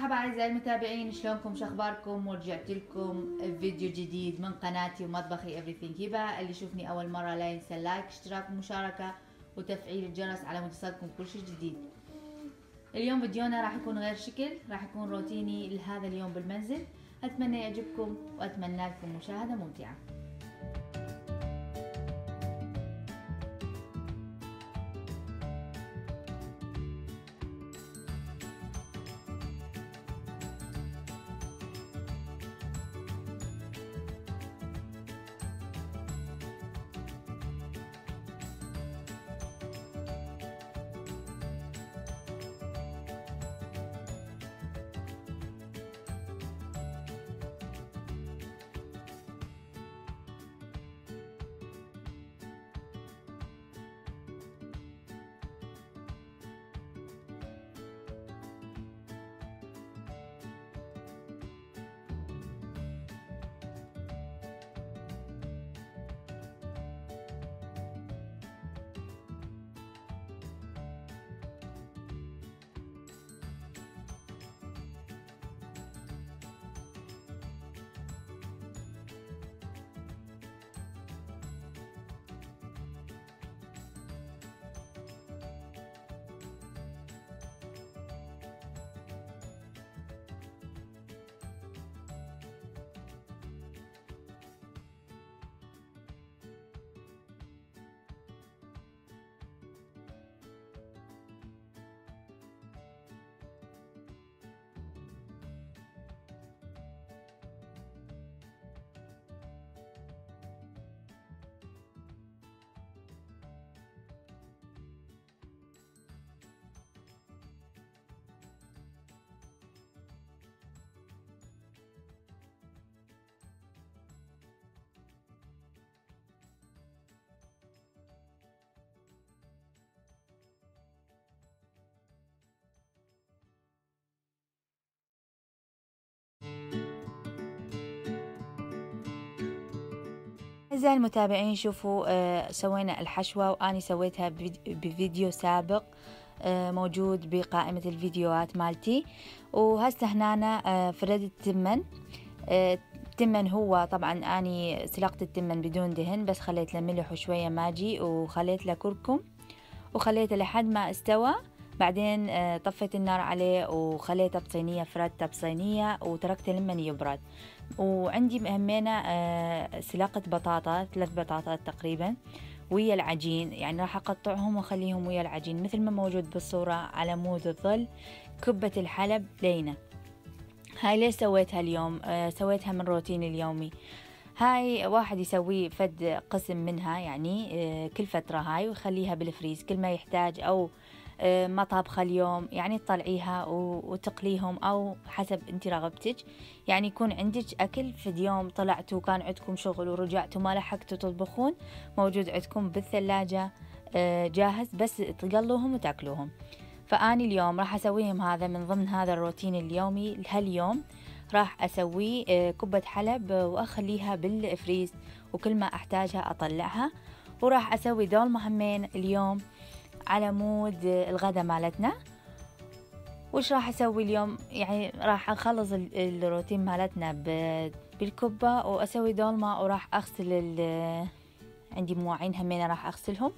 مرحبا أعزائي المتابعين شلونكم؟ شخباركم ورجعت لكم فيديو جديد من قناتي ومطبخي everything هبه اللي يشوفني أول مرة لا ينسى لايك اشتراك ومشاركه وتفعيل الجرس على مود يصلكم كل شيء جديد. اليوم فيديونا راح يكون غير شكل راح يكون روتيني لهذا اليوم بالمنزل. أتمنى يعجبكم وأتمنى لكم مشاهدة ممتعة. أعزائي المتابعين شوفوا آه سوينا الحشوة وأني سويتها بفيديو سابق آه موجود بقائمة الفيديوهات مالتي. وهسه هنا آه فردت التمن. التمن هو طبعا أني سلقت التمن بدون دهن بس خليت له ملح وشوية ماجي وخليت له كركم وخليته لحد ما استوى. بعدين طفيت النار عليه وخليته بصينية فردته بصينية وتركته لمن يبرد. وعندي هم هنا سلقة بطاطا ثلاث بطاطات تقريبا ويا العجين. يعني راح أقطعهم وأخليهم ويا العجين مثل ما موجود بالصورة على مود تظل كبة الحلب لينة. هاي ليش سويتها اليوم؟ سويتها من روتيني اليومي. هاي واحد يسوي فد قسم منها يعني كل فترة هاي ويخليها بالفريز. كل ما يحتاج أو ما طابخة اليوم يعني تطلعيها وتقليهم أو حسب أنت رغبتك يعني يكون عندك أكل في اليوم طلعتوا كان عندكم شغل ورجعتوا ما لحقتوا تطبخون موجود عندكم بالثلاجة جاهز بس تقلوهم وتاكلوهم. فأني اليوم راح أسويهم هذا من ضمن هذا الروتين اليومي لهاليوم راح أسوي كبة حلب وأخليها بالفريز وكل ما أحتاجها أطلعها. وراح أسوي دول مهمين اليوم. على مود الغدا مالتنا. وش راح أسوي اليوم؟ يعني راح أخلص الروتين مالتنا بالكبة وأسوي دولمة وراح أغسل عندي مواعين همين راح أغسلهم.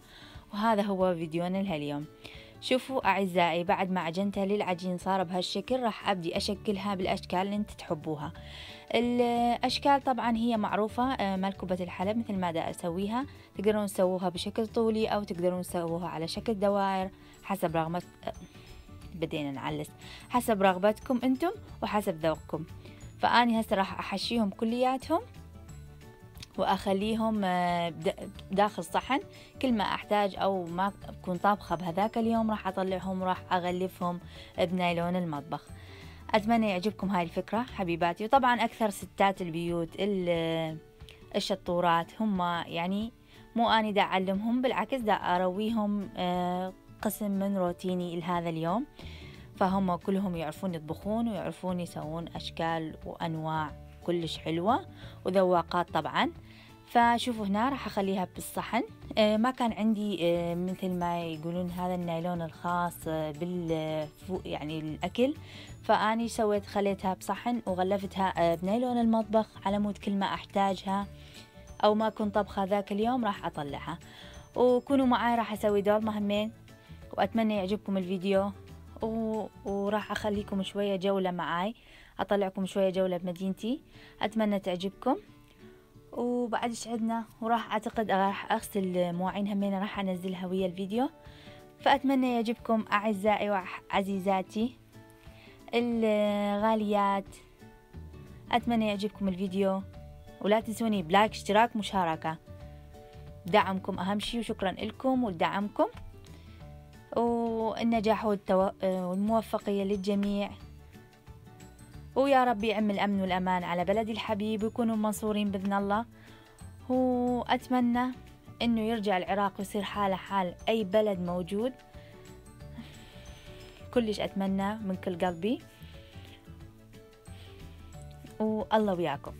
وهذا هو فيديونا لهاليوم. شوفوا أعزائي بعد ما عجنتها للعجين صار بهالشكل راح أبدي أشكلها بالأشكال اللي أنت تحبوها. الأشكال طبعا هي معروفة مال كوبة الحلب مثل ما دا أسويها. تقدرون تسووها بشكل طولي أو تقدرون تسووها على شكل دوائر حسب رغبة بدينا نعلس. حسب رغبتكم أنتم وحسب ذوقكم. فأني هسه راح أحشيهم كلياتهم. وأخليهم داخل صحن. كل ما أحتاج أو ما أكون طابخة بهذاك اليوم راح أطلعهم راح أغلفهم بنايلون المطبخ. أتمنى يعجبكم هاي الفكرة حبيباتي. وطبعا أكثر ستات البيوت الشطورات هم يعني مو أني دا أعلمهم بالعكس دا أرويهم قسم من روتيني لهذا اليوم. فهم كلهم يعرفون يطبخون ويعرفون يسوون أشكال وأنواع كلش حلوة وذواقات طبعا. فشوفوا هنا راح أخليها بالصحن. آه ما كان عندي آه مثل ما يقولون هذا النايلون الخاص آه بال يعني الأكل. فأني سويت خليتها بصحن وغلفتها بنايلون المطبخ على مود كل ما أحتاجها. أو ما كنت طبخة ذاك اليوم راح أطلعها. وكونوا معاي راح أسوي دور مهمين. وأتمنى يعجبكم الفيديو. و... وراح أخليكم شوية جولة معاي. أطلعكم شوية جولة بمدينتي. أتمنى تعجبكم. وبعد إيش عندنا وراح أعتقد راح أغسل مواعين همين راح انزلها ويا الفيديو. فأتمنى يعجبكم أعزائي وعزيزاتي. الغاليات. أتمنى يعجبكم الفيديو. ولا تنسوني بلايك اشتراك مشاركة. دعمكم أهم شي وشكرا لكم ولدعمكم. والنجاح والتو... والموفقية للجميع. ويا رب يعم الأمن والأمان على بلدي الحبيب ويكونوا منصورين بإذن الله. وأتمنى إنه يرجع العراق ويصير حالة حال أي بلد موجود. كلش أتمنى من كل قلبي. والله وياكم.